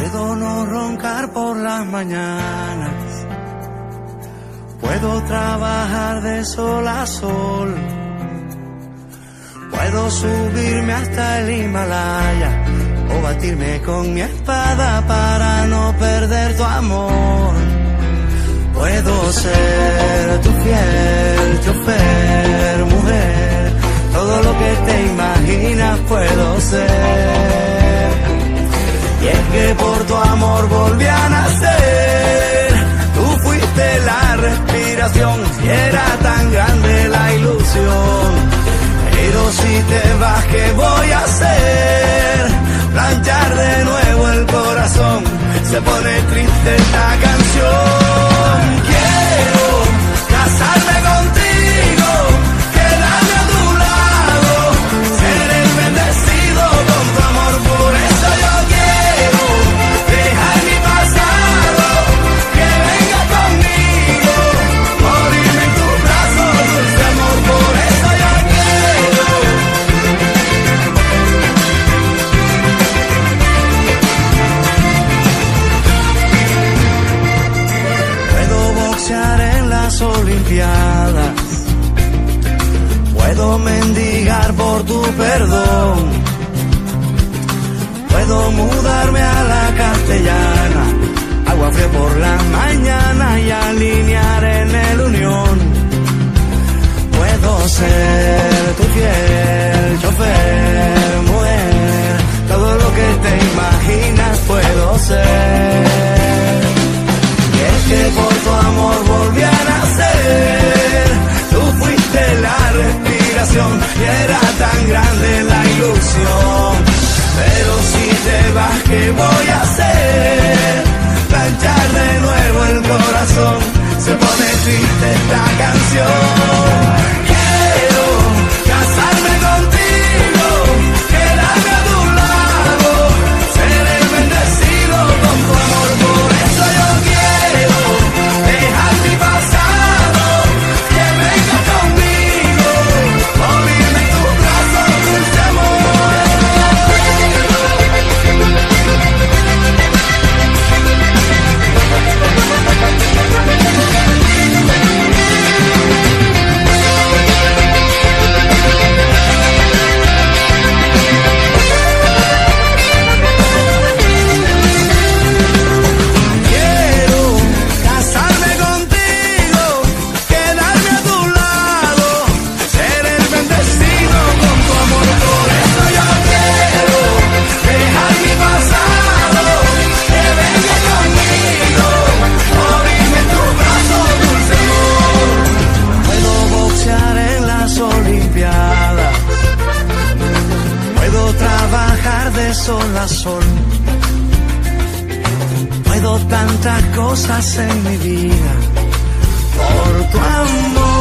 Puedo no roncar por las mañanas. Puedo trabajar de sol a sol. Puedo subirme hasta el Himalaya o batirme con mi espada para no perder tu amor. Puedo ser tu fiel chofer, mujer, todo lo que te imaginas puedo ser. Se pone triste esta canción. Olimpiadas. Puedo mendigar por tu perdón. Puedo mudarme a la castellana. Agua fría por la mañana y alinear en el unión. Puedo ser y era tan grande la ilusión. Pero si te vas, ¿qué voy a hacer? Planchar de nuevo el corazón. Se pone triste esta canción. De sol a sol. Puedo tantas cosas en mi vida por tu amor.